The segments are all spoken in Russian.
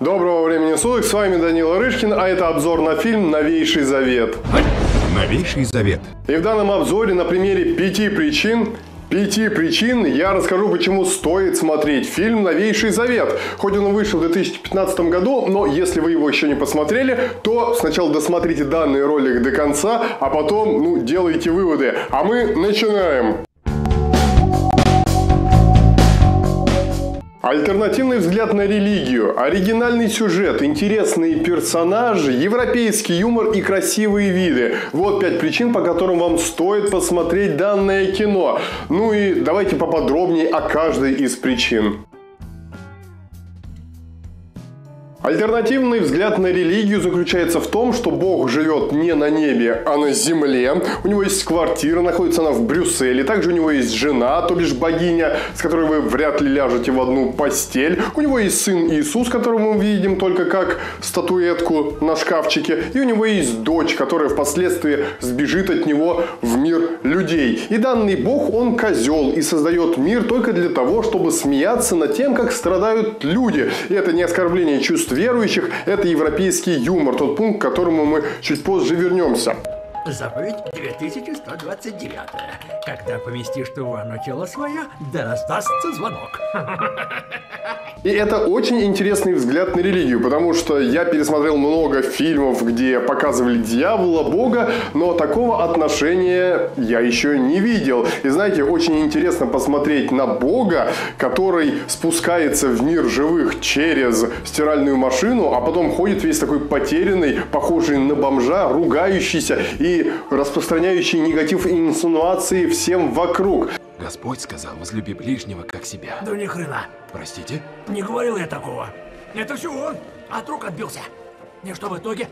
Доброго времени суток, с вами Данила Рышкин, а это обзор на фильм «Новейший завет». Новейший завет. И в данном обзоре на примере пяти причин Пяти причин я расскажу, почему стоит смотреть фильм «Новейший завет». Хоть он вышел в 2015 году, но если вы его еще не посмотрели, то сначала досмотрите данный ролик до конца, а потом, ну, делайте выводы. А мы начинаем. Альтернативный взгляд на религию, оригинальный сюжет, интересные персонажи, европейский юмор и красивые виды. Вот пять причин, по которым вам стоит посмотреть данное кино. Ну и давайте поподробнее о каждой из причин. Альтернативный взгляд на религию заключается в том, что Бог живет не на небе, а на земле. У него есть квартира, находится она в Брюсселе. Также у него есть жена, то бишь богиня, с которой вы вряд ли ляжете в одну постель. У него есть сын Иисус, которого мы видим только как статуэтку на шкафчике. И у него есть дочь, которая впоследствии сбежит от него в мир людей. И данный Бог, он козел и создает мир только для того, чтобы смеяться над тем, как страдают люди. И это не оскорбление чувств верующих – это европейский юмор, тот пункт, к которому мы чуть позже вернемся. Заповедь 2129. Когда поместишь ты в тело свое, да раздастся звонок. И это очень интересный взгляд на религию, потому что я пересмотрел много фильмов, где показывали дьявола, бога, но такого отношения я еще не видел. И знаете, очень интересно посмотреть на бога, который спускается в мир живых через стиральную машину, а потом ходит весь такой потерянный, похожий на бомжа, ругающийся и распространяющий негатив и инсинуации всем вокруг. Господь сказал, возлюби ближнего, как себя. Да ни хрена. Простите? Не говорил я такого. Это все он. От рук отбился. И что в итоге?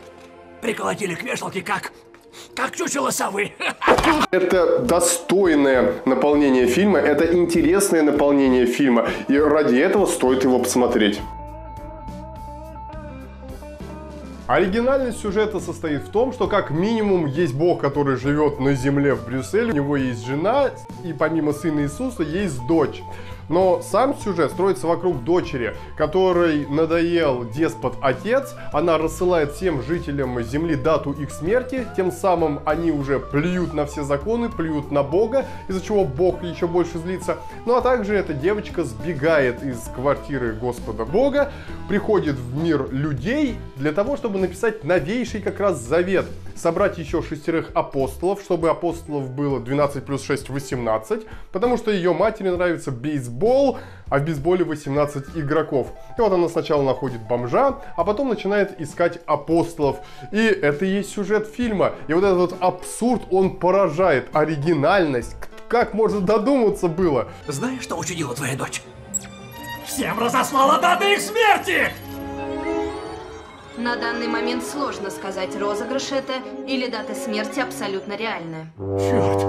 Приколотили к вешалке как... Как чучело совы. Это достойное наполнение фильма, это интересное наполнение фильма. И ради этого стоит его посмотреть. Оригинальность сюжета состоит в том, что как минимум есть бог, который живет на земле в Брюсселе, у него есть жена, и помимо сына Иисуса есть дочь. Но сам сюжет строится вокруг дочери, которой надоел деспот-отец. Она рассылает всем жителям Земли дату их смерти. Тем самым они уже плюют на все законы, плюют на Бога, из-за чего Бог еще больше злится. Ну а также эта девочка сбегает из квартиры Господа Бога, приходит в мир людей для того, чтобы написать новейший как раз завет. Собрать еще шестерых апостолов, чтобы апостолов было 12 плюс 6 18, потому что ее матери нравится бейсбол бейсбол, а в бейсболе 18 игроков. И вот она сначала находит бомжа, а потом начинает искать апостолов. И это и есть сюжет фильма. И вот этот вот абсурд, он поражает. Оригинальность. Как можно додуматься было? Знаешь, что учудила твоя дочь? Всем разослала даты их смерти! На данный момент сложно сказать, розыгрыш это или дата смерти абсолютно реальная. Черт,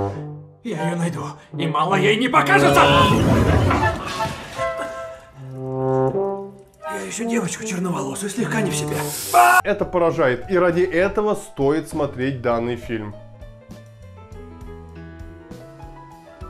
я ее найду, и мало ей не покажется! Я еще девочку черноволосую, слегка не в себе. Это поражает, и ради этого стоит смотреть данный фильм.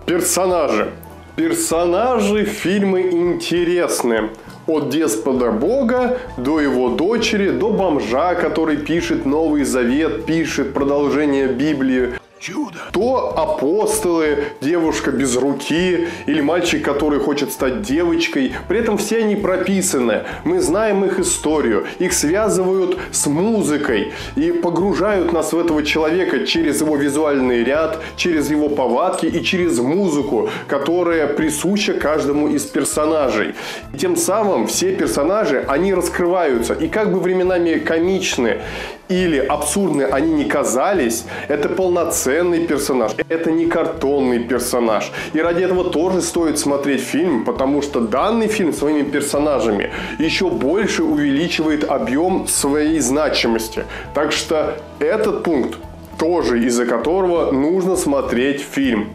Персонажи. Персонажи фильмы интересны. От деспота Бога до его дочери, до бомжа, который пишет Новый Завет, пишет продолжение Библии. Чудо. То апостолы, девушка без руки или мальчик, который хочет стать девочкой. При этом все они прописаны. Мы знаем их историю. Их связывают с музыкой и погружают нас в этого человека через его визуальный ряд, через его повадки и через музыку, которая присуща каждому из персонажей. И тем самым все персонажи, они раскрываются. И как бы временами комичны или абсурдны они не казались, это полноценный персонаж, это не картонный персонаж. И ради этого тоже стоит смотреть фильм, потому что данный фильм своими персонажами еще больше увеличивает объем своей значимости. Так что этот пункт тоже из-за которого нужно смотреть фильм.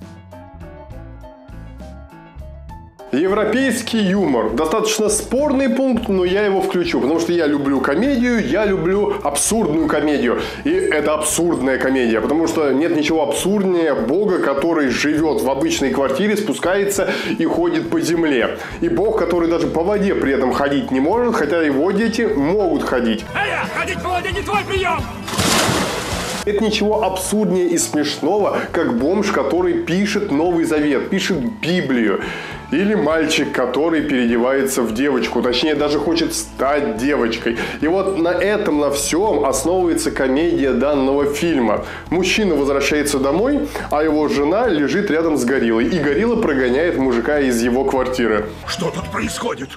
Европейский юмор. Достаточно спорный пункт, но я его включу, потому что я люблю комедию, я люблю абсурдную комедию. И это абсурдная комедия, потому что нет ничего абсурднее Бога, который живет в обычной квартире, спускается и ходит по земле. И Бог, который даже по воде при этом ходить не может, хотя его дети могут ходить. Эй, я, ходить по воде не твой прием! Нет ничего абсурднее и смешного, как бомж, который пишет Новый Завет, пишет Библию. Или мальчик, который переодевается в девочку, точнее даже хочет стать девочкой. И вот на этом, на всем основывается комедия данного фильма. Мужчина возвращается домой, а его жена лежит рядом с гориллой. И горилла прогоняет мужика из его квартиры. Что тут происходит?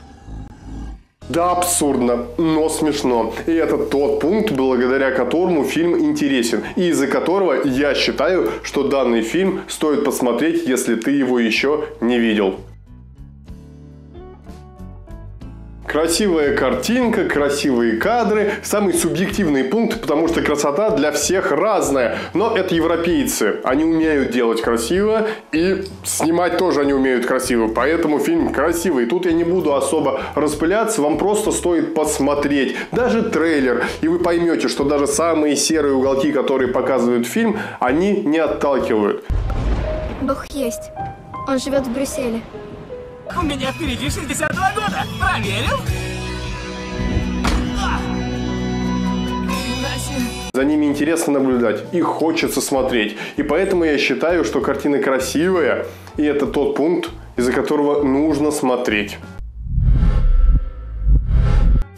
Да, абсурдно, но смешно. И это тот пункт, благодаря которому фильм интересен. И из-за которого я считаю, что данный фильм стоит посмотреть, если ты его еще не видел. Красивая картинка, красивые кадры. Самый субъективный пункт, потому что красота для всех разная. Но это европейцы. Они умеют делать красиво и снимать тоже они умеют красиво. Поэтому фильм красивый. Тут я не буду особо распыляться. Вам просто стоит посмотреть. Даже трейлер. И вы поймете, что даже самые серые уголки, которые показывают фильм, они не отталкивают. Бог есть. Он живет в Брюсселе. У меня впереди 62 года. Проверил? А! За ними интересно наблюдать, их хочется смотреть. И поэтому я считаю, что картина красивая, и это тот пункт, из-за которого нужно смотреть.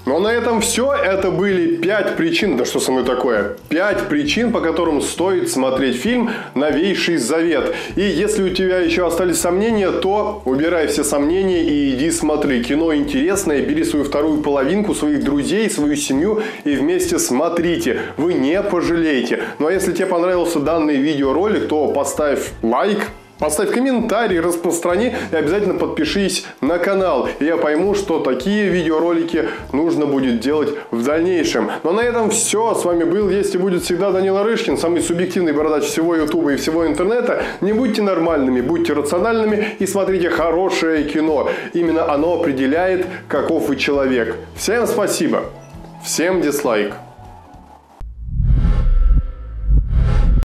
Но на этом все. Это были пять причин, да что со мной такое? Пять причин, по которым стоит смотреть фильм «Новейший завет». И если у тебя еще остались сомнения, то убирай все сомнения и иди смотри. Кино интересное, бери свою вторую половинку, своих друзей, свою семью и вместе смотрите. Вы не пожалеете. Ну а если тебе понравился данный видеоролик, то поставь лайк, Поставь комментарий, распространи и обязательно подпишись на канал. И я пойму, что такие видеоролики нужно будет делать в дальнейшем. Но на этом все. С вами был, есть и будет всегда Данил Арышкин, самый субъективный бородач всего Ютуба и всего интернета. Не будьте нормальными, будьте рациональными и смотрите хорошее кино. Именно оно определяет, каков вы человек. Всем спасибо. Всем дизлайк.